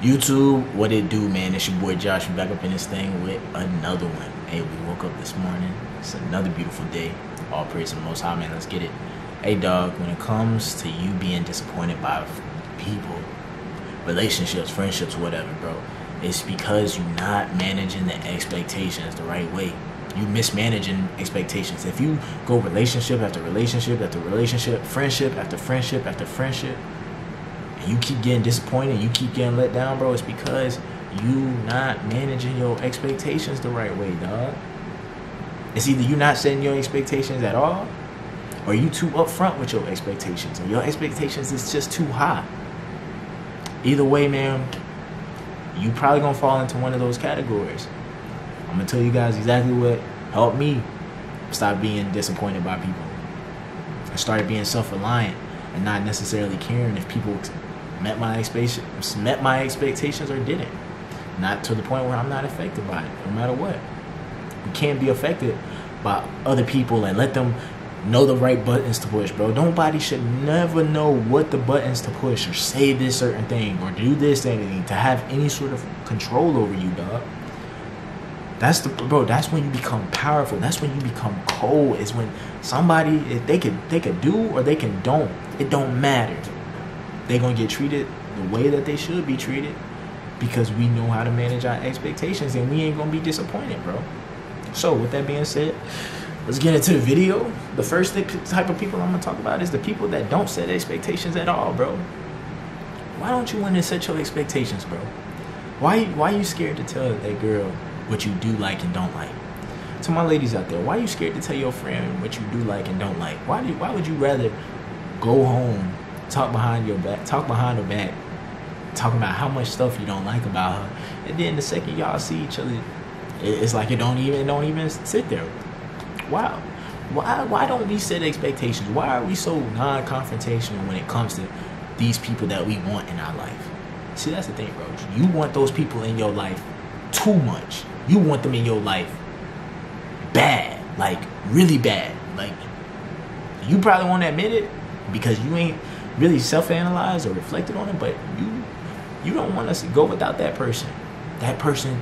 YouTube, what it do, man? It's your boy Josh. Back up in this thing with another one. Hey, we woke up this morning. It's another beautiful day. All praise to the Most High, man. Let's get it. Hey, dog. When it comes to you being disappointed by people, relationships, friendships, whatever, bro, it's because you're not managing the expectations the right way. You mismanaging expectations. If you go relationship after relationship after relationship, friendship after friendship after friendship and you keep getting disappointed, you keep getting let down, bro, it's because you not managing your expectations the right way, dog. It's either you not setting your expectations at all, or you too upfront with your expectations, or your expectations is just too high. Either way, man, you probably gonna fall into one of those categories. I'm gonna tell you guys exactly what helped me stop being disappointed by people. I started being self-reliant and not necessarily caring if people met my expectations, met my expectations or didn't. Not to the point where I'm not affected by it, no matter what. We can't be affected by other people and let them know the right buttons to push, bro. Nobody should never know what the buttons to push or say this certain thing or do this anything to have any sort of control over you, dog. That's the bro. That's when you become powerful. That's when you become cold. Is when somebody if they could they could do or they can don't. It don't matter they're gonna get treated the way that they should be treated because we know how to manage our expectations and we ain't gonna be disappointed, bro. So with that being said, let's get into the video. The first type of people I'm gonna talk about is the people that don't set expectations at all, bro. Why don't you want to set your expectations, bro? Why why are you scared to tell that girl what you do like and don't like? To my ladies out there, why are you scared to tell your friend what you do like and don't like? Why do why would you rather go home talk behind your back, talk behind her back, talking about how much stuff you don't like about her, and then the second y'all see each other, it's like it don't even don't even sit there. Wow, why why don't we set expectations? Why are we so non-confrontational when it comes to these people that we want in our life? See, that's the thing, bro. You want those people in your life too much. You want them in your life bad, like really bad. Like you probably won't admit it because you ain't really self-analyzed or reflected on it, but you you don't want us to go without that person. That person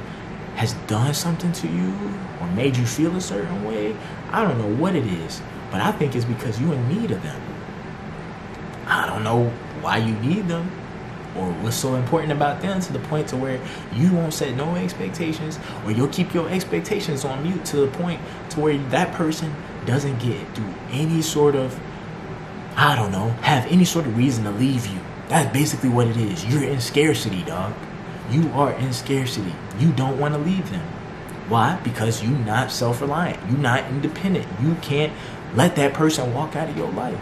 has done something to you or made you feel a certain way. I don't know what it is, but I think it's because you're in need of them. I don't know why you need them or what's so important about them to the point to where you won't set no expectations or you'll keep your expectations on mute to the point to where that person doesn't get through any sort of I don't know, have any sort of reason to leave you. That's basically what it is. You're in scarcity, dog. You are in scarcity. You don't want to leave them. Why? Because you're not self reliant. You're not independent. You can't let that person walk out of your life.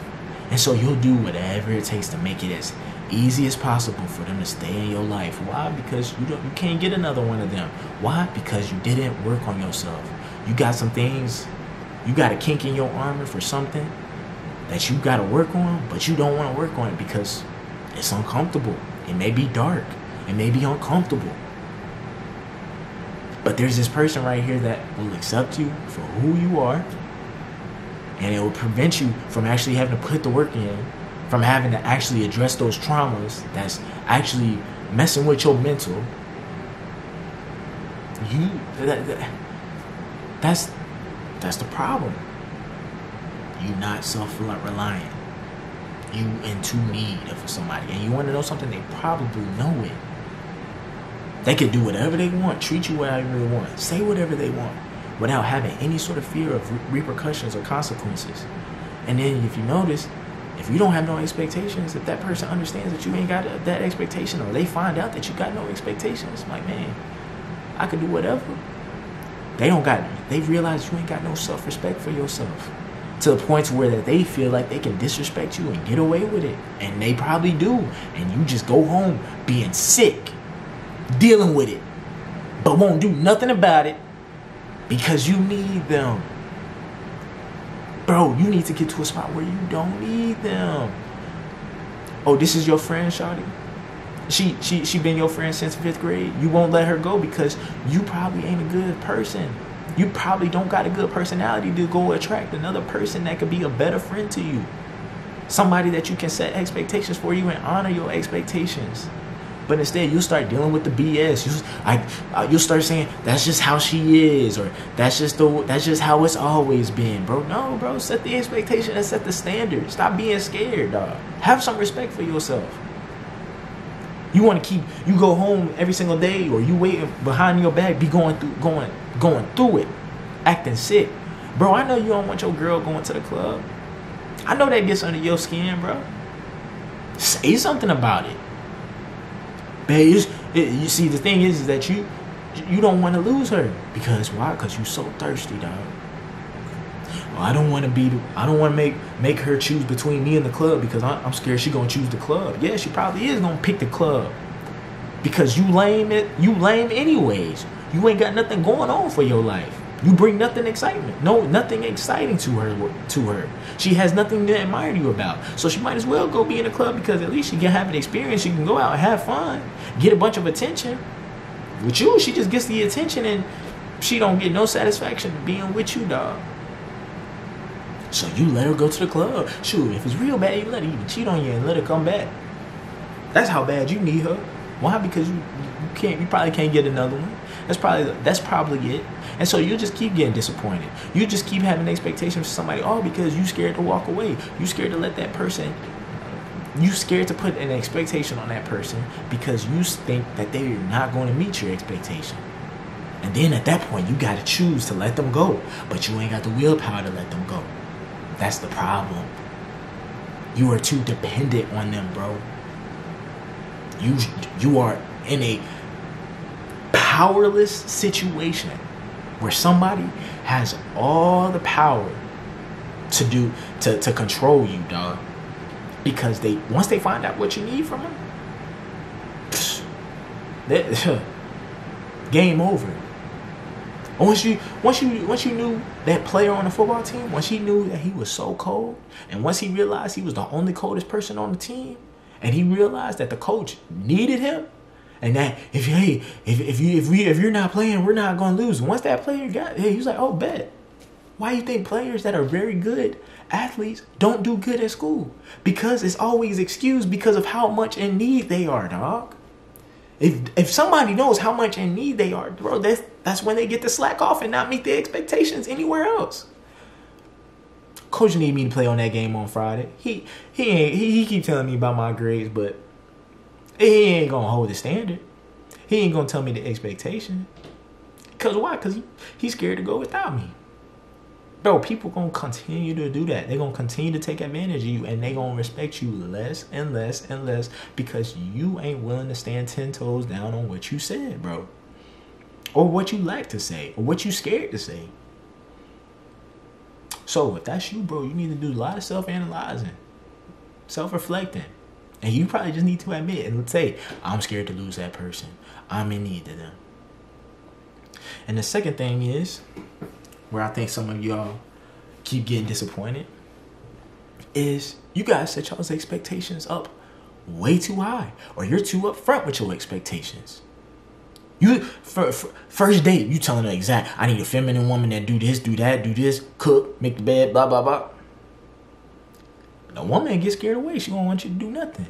And so you'll do whatever it takes to make it as easy as possible for them to stay in your life. Why? Because you don't you can't get another one of them. Why? Because you didn't work on yourself. You got some things, you got a kink in your armor for something that you got to work on, but you don't want to work on it because it's uncomfortable. It may be dark. It may be uncomfortable. But there's this person right here that will accept you for who you are, and it will prevent you from actually having to put the work in, from having to actually address those traumas that's actually messing with your mental. You that, that, that's that's the problem. You not self-reliant. You in too need of somebody, and you want to know something. They probably know it. They can do whatever they want, treat you whatever they want, say whatever they want, without having any sort of fear of repercussions or consequences. And then, if you notice, if you don't have no expectations, if that person understands that you ain't got that expectation, or they find out that you got no expectations, like man, I could do whatever. They don't got. They realize you ain't got no self-respect for yourself to the point where they feel like they can disrespect you and get away with it. And they probably do. And you just go home being sick dealing with it but won't do nothing about it because you need them. Bro you need to get to a spot where you don't need them. Oh this is your friend Shawty? She she she been your friend since fifth grade? You won't let her go because you probably ain't a good person you probably don't got a good personality to go attract another person that could be a better friend to you. Somebody that you can set expectations for you and honor your expectations. But instead, you start dealing with the BS. You, I, uh, you'll start saying that's just how she is, or that's just the that's just how it's always been, bro. No, bro. Set the expectation and set the standard. Stop being scared, dog. Have some respect for yourself. You want to keep you go home every single day, or you waiting behind your back, be going through going going through it, acting sick, bro. I know you don't want your girl going to the club. I know that gets under your skin, bro. Say something about it. But you see, the thing is, is that you you don't want to lose her because why? Because you're so thirsty, dog. Well, I don't want to be. I don't want to make make her choose between me and the club because I'm scared she gonna choose the club. Yeah, she probably is gonna pick the club because you lame it. You lame anyways. You ain't got nothing going on for your life. You bring nothing excitement. No, nothing exciting to her. To her, she has nothing to admire you about. So she might as well go be in a club because at least she can have an experience. She can go out and have fun, get a bunch of attention. With you, she just gets the attention and she don't get no satisfaction being with you, dog. So you let her go to the club. Shoot, if it's real bad, you let her even cheat on you and let her come back. That's how bad you need her. Why? Because you, you can't. You probably can't get another one. That's probably that's probably it. And so you just keep getting disappointed. You just keep having expectations for somebody, all because you scared to walk away. You scared to let that person you scared to put an expectation on that person because you think that they're not going to meet your expectation. And then at that point, you got to choose to let them go, but you ain't got the willpower to let them go. That's the problem. You are too dependent on them, bro. You you are in a powerless situation where somebody has all the power to do to, to control you, dog. Because they once they find out what you need from them, that game over. once you once you once you knew that player on the football team, once he knew that he was so cold, and once he realized he was the only coldest person on the team, and he realized that the coach needed him, and that if hey if, if you if we if you're not playing, we're not gonna lose. Once that player got hey, he's like, oh bet. Why do you think players that are very good athletes don't do good at school? Because it's always excused because of how much in need they are, dog. If if somebody knows how much in need they are, bro, that's that's when they get to slack off and not meet the expectations anywhere else. Coach need me to play on that game on Friday. He he ain't he, he keep telling me about my grades, but he ain't gonna hold the standard. He ain't gonna tell me the expectation. Cause why? Cause he, he's scared to go without me. Bro, people gonna continue to do that. They're gonna continue to take advantage of you and they gonna respect you less and less and less because you ain't willing to stand ten toes down on what you said, bro. Or what you like to say, or what you scared to say. So if that's you, bro, you need to do a lot of self-analyzing, self-reflecting. And you probably just need to admit and say, I'm scared to lose that person. I'm in need of them. And the second thing is, where I think some of y'all keep getting disappointed, is you guys set y'all's expectations up way too high, or you're too upfront with your expectations. You for, for, first date, you telling her exact. I need a feminine woman that do this, do that, do this, cook, make the bed, blah blah blah. A woman gets scared away. She won't want you to do nothing.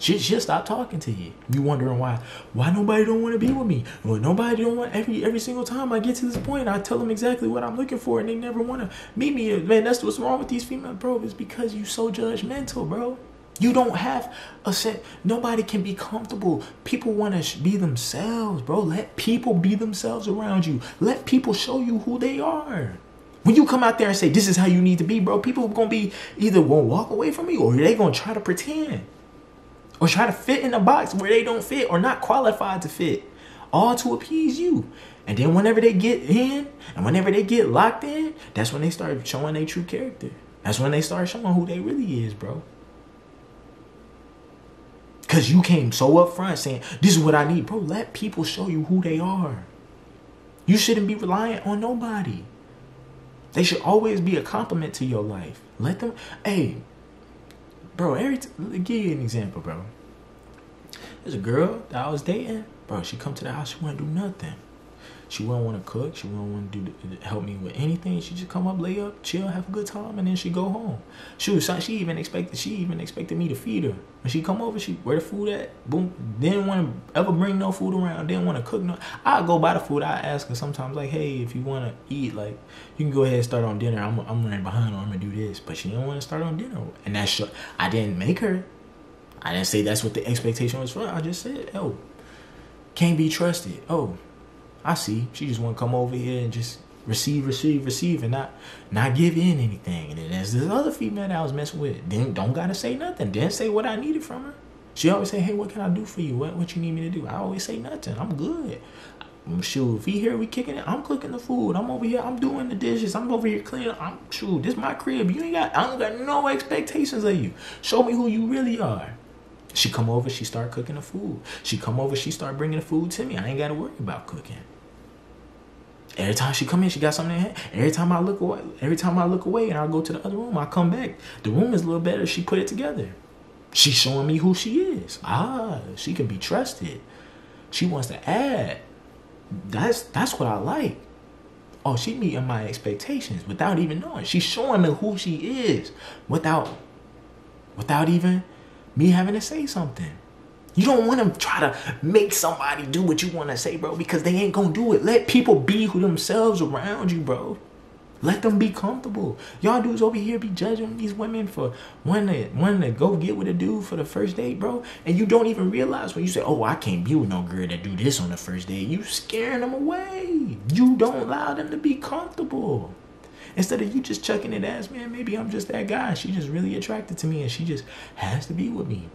She she'll stop talking to you. You wondering why? Why nobody don't want to be with me? Well, nobody don't want every every single time I get to this point, I tell them exactly what I'm looking for, and they never want to meet me. Man, that's what's wrong with these female bro. It's because you so judgmental, bro. You don't have a set. Nobody can be comfortable. People want to be themselves, bro. Let people be themselves around you. Let people show you who they are. When you come out there and say this is how you need to be, bro, people are gonna be either gonna walk away from you or they gonna try to pretend. Or try to fit in a box where they don't fit or not qualified to fit. All to appease you. And then whenever they get in and whenever they get locked in, that's when they start showing their true character. That's when they start showing who they really is, bro. Cause you came so upfront saying, this is what I need. Bro, let people show you who they are. You shouldn't be reliant on nobody. They should always be a complement to your life. Let them, hey, bro, every give you an example, bro. There's a girl that I was dating, bro. She come to the house, she wouldn't do nothing. She wouldn't want to cook. She wouldn't want to do help me with anything. She just come up, lay up, chill, have a good time, and then she go home. She was she even expected she even expected me to feed her. When she come over, she where the food at? Boom. Didn't want to ever bring no food around. Didn't want to cook no. I go buy the food. I ask her sometimes like, hey, if you want to eat, like you can go ahead and start on dinner. I'm I'm running behind. Or I'm gonna do this, but she didn't want to start on dinner, and that's I didn't make her. I didn't say that's what the expectation was for. I just said, oh, can't be trusted. Oh, I see. She just want to come over here and just receive, receive, receive, and not not give in anything. And then there's this other female that I was messing with. Then don't gotta say nothing. Didn't say what I needed from her. She always say, "Hey, what can I do for you? What what you need me to do?" I always say nothing. I'm good. Shoot, if he here, we kicking it. I'm cooking the food. I'm over here. I'm doing the dishes. I'm over here cleaning. I'm shoot. This my crib. You ain't got. I don't got no expectations of you. Show me who you really are. She come over. She start cooking the food. She come over. She start bringing the food to me. I ain't got to worry about cooking. Every time she come in, she got something in her hand. Every time I look away, every time I look away and I go to the other room, I come back. The room is a little better. She put it together. She's showing me who she is. Ah, she can be trusted. She wants to add. That's that's what I like. Oh, she meeting my expectations without even knowing. She's showing me who she is without without even me having to say something. You don't want to try to make somebody do what you want to say, bro, because they ain't going to do it. Let people be who themselves around you, bro. Let them be comfortable. Y'all dudes over here be judging these women for wanting to, to go get with a dude for the first date, bro. And you don't even realize when you say, oh, I can't be with no girl that do this on the first date. You scaring them away. You don't allow them to be comfortable. Instead of you just chucking it as, man, maybe I'm just that guy. She just really attracted to me and she just has to be with me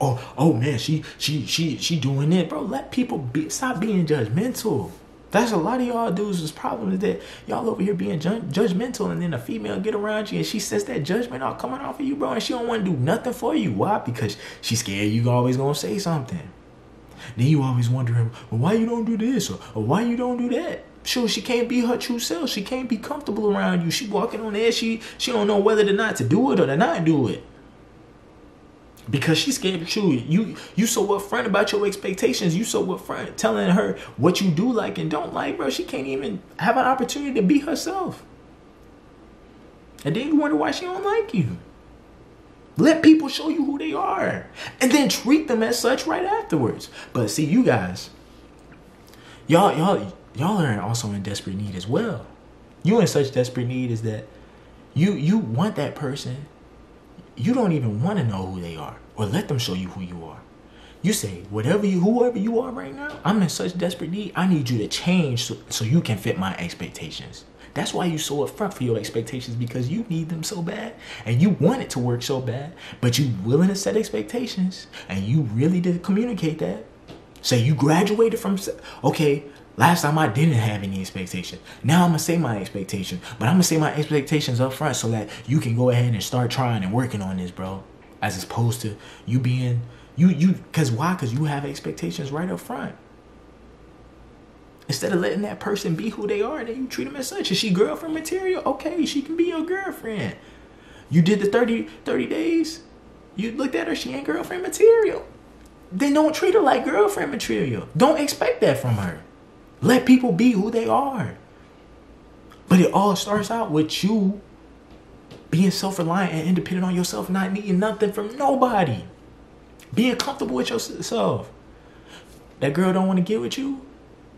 oh, oh man, she she she she doing it, bro. Let people be stop being judgmental. That's a lot of y'all dudes' problem is that y'all over here being ju- judgmental, and then a female get around you and she says that judgment all coming off of you, bro, and she don't want to do nothing for you. Why? Because she's scared you always gonna say something. Then you always wondering, well, why you don't do this or, or why you don't do that. Sure, she can't be her true self. She can't be comfortable around you. She walking on air. She she don't know whether to not to do it or to not do it because she's scared to shoot you. You so upfront about your expectations. You so upfront telling her what you do like and don't like, bro. She can't even have an opportunity to be herself. And then you wonder why she don't like you. Let people show you who they are, and then treat them as such right afterwards. But see, you guys, y'all, y'all, y'all are also in desperate need as well. You in such desperate need is that you you want that person you don't even want to know who they are or let them show you who you are. You say, whatever you, whoever you are right now, I'm in such desperate need. I need you to change so, so you can fit my expectations. That's why you so upfront for your expectations because you need them so bad and you want it to work so bad, but you willing to set expectations and you really did communicate that. Say you graduated from okay, Last time I didn't have any expectation. Now I'm gonna say my expectation, but I'm gonna say my expectations up front so that you can go ahead and start trying and working on this, bro. As opposed to you being you you cause why? Cause you have expectations right up front. Instead of letting that person be who they are, then you treat them as such. Is she girlfriend material? Okay, she can be your girlfriend. You did the 30, 30 days. You looked at her, she ain't girlfriend material. Then don't treat her like girlfriend material. Don't expect that from her. Let people be who they are. But it all starts out with you being self reliant and independent on yourself, not needing nothing from nobody. Being comfortable with yourself. That girl don't want to get with you.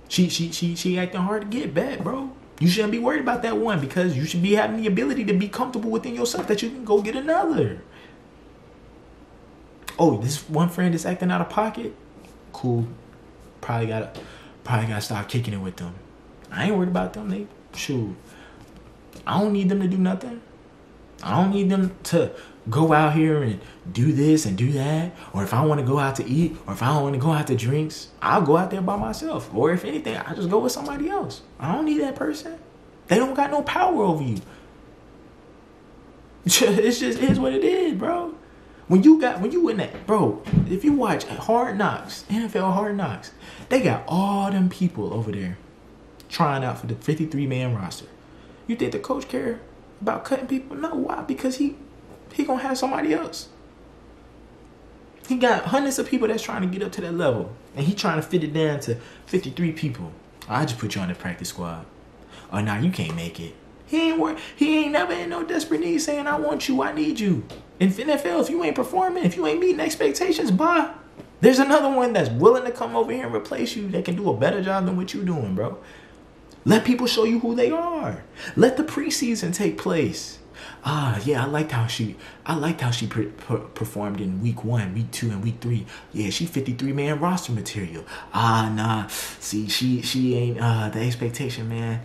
She she she she acting hard to get back, bro. You shouldn't be worried about that one because you should be having the ability to be comfortable within yourself that you can go get another. Oh, this one friend is acting out of pocket. Cool. Probably got a probably gotta start kicking it with them. I ain't worried about them. They shoot. I don't need them to do nothing. I don't need them to go out here and do this and do that. Or if I want to go out to eat, or if I don't want to go out to drinks, I'll go out there by myself. Or if anything, I just go with somebody else. I don't need that person. They don't got no power over you. It's just is what it is, bro. When you got when you in that bro, if you watch Hard Knocks, NFL Hard Knocks, they got all them people over there trying out for the 53 man roster. You think the coach care about cutting people? No, why? Because he he gonna have somebody else. He got hundreds of people that's trying to get up to that level, and he trying to fit it down to 53 people. I just put you on the practice squad. Oh, now you can't make it. He ain't work. He ain't never in no desperate need saying, "I want you, I need you." In NFL, if you ain't performing, if you ain't meeting expectations, bye. There's another one that's willing to come over here and replace you. That can do a better job than what you're doing, bro. Let people show you who they are. Let the preseason take place. Ah, yeah, I liked how she, I liked how she pre- per- performed in week one, week two, and week three. Yeah, she 53 man roster material. Ah, nah, see, she, she ain't, uh, the expectation, man,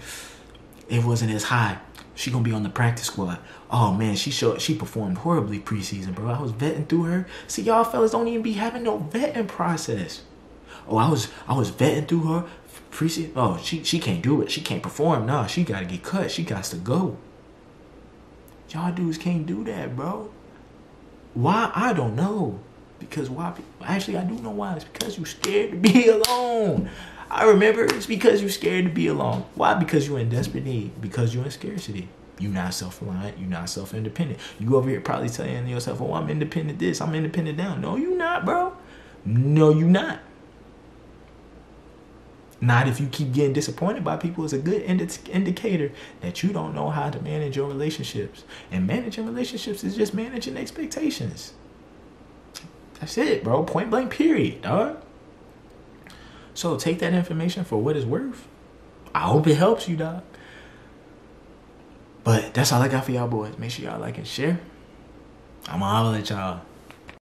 it wasn't as high. She gonna be on the practice squad. Oh man, she showed she performed horribly preseason, bro. I was vetting through her. See, y'all fellas don't even be having no vetting process. Oh, I was I was vetting through her preseason. Oh, she she can't do it. She can't perform. Nah, she gotta get cut. She got to go. Y'all dudes can't do that, bro. Why? I don't know. Because why? Actually, I do know why. It's because you scared to be alone. I remember it's because you're scared to be alone. Why? Because you're in desperate need. Because you're in scarcity. You're not self-reliant. You're not self-independent. You over here probably telling yourself, "Oh, I'm independent. This, I'm independent. Down." No, you not, bro. No, you not. Not if you keep getting disappointed by people is a good indi- indicator that you don't know how to manage your relationships. And managing relationships is just managing expectations. That's it, bro. Point blank, period, dog. So take that information for what it's worth. I hope it helps you, dog. But that's all I got for y'all boys. Make sure y'all like and share. I'm gonna holler at y'all.